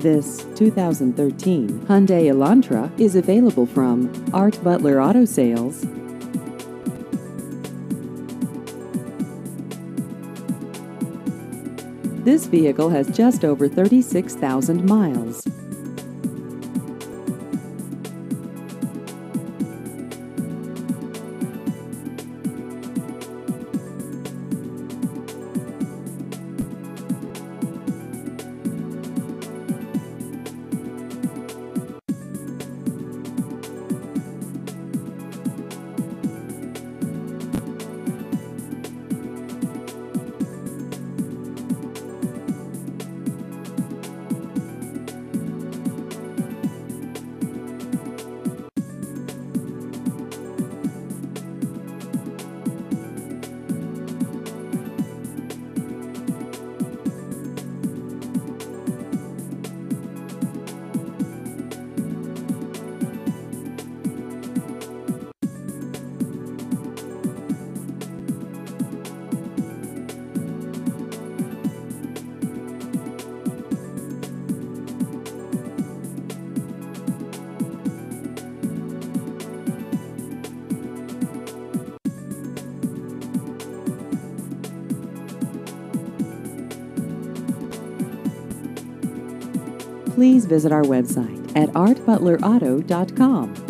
This 2013 Hyundai Elantra is available from Art Butler Auto Sales. This vehicle has just over 36,000 miles. Please visit our website at artbutlerauto.com.